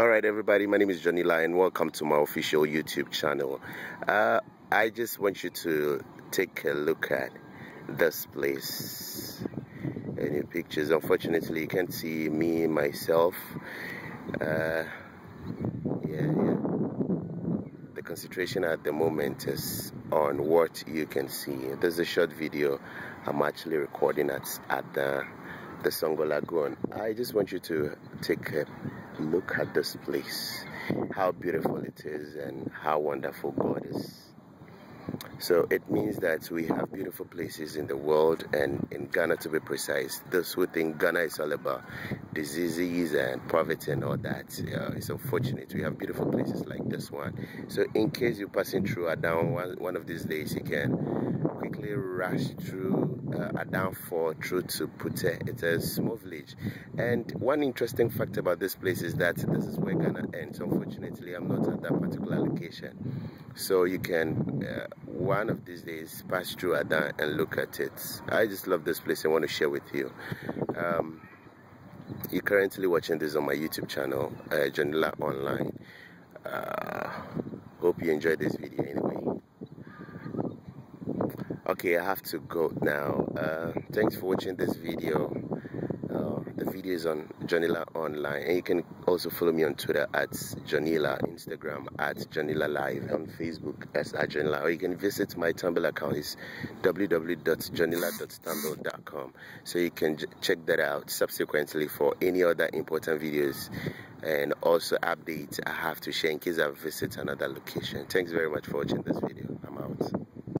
Alright everybody, my name is Johnny and welcome to my official YouTube channel. Uh, I just want you to take a look at this place. Any pictures? Unfortunately, you can't see me myself. Uh, yeah, yeah. The concentration at the moment is on what you can see. There's a short video I'm actually recording at at the the Songor Lagoon. I just want you to take a look at this place, how beautiful it is, and how wonderful God is. So it means that we have beautiful places in the world and in Ghana to be precise. Those who think Ghana is all about diseases and poverty and all that, uh, it's unfortunate. We have beautiful places like this one. So in case you're passing through Adan one, one of these days, you can quickly rush through uh, Ada Foah through to Pute. It's a small village. And one interesting fact about this place is that this is where Ghana ends. Unfortunately, I'm not at that particular location. So you can uh, one of these days pass through Adan and look at it. I just love this place I want to share with you. Um, you're currently watching this on my YouTube channel, uh, Jonilar Online. Uh, hope you enjoyed this video anyway. Okay, I have to go now. Uh, thanks for watching this video the video is on Jonilar Online, and you can also follow me on Twitter at Jonilar, Instagram at Jonilar Live, on Facebook as at Jonilar, or you can visit my Tumblr account. It's www.jonilar.tumblr.com, so you can check that out subsequently for any other important videos and also updates I have to share in case I visit another location. Thanks very much for watching this video. I'm out.